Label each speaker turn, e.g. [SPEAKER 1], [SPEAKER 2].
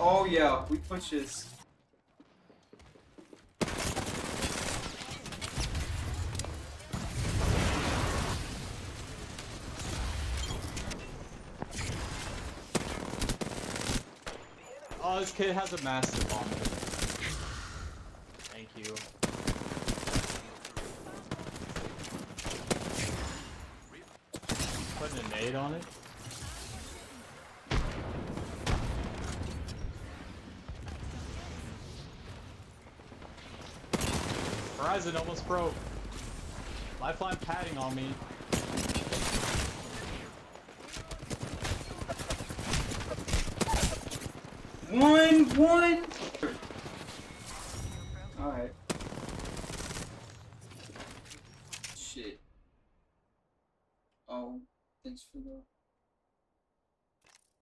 [SPEAKER 1] Oh yeah, we push this.
[SPEAKER 2] Oh, this kid has a massive bomb. Thank you. Putting a nade on it. Horizon almost broke. Lifeline padding on me.
[SPEAKER 1] One, one. Alright. Shit. Oh, thanks for the.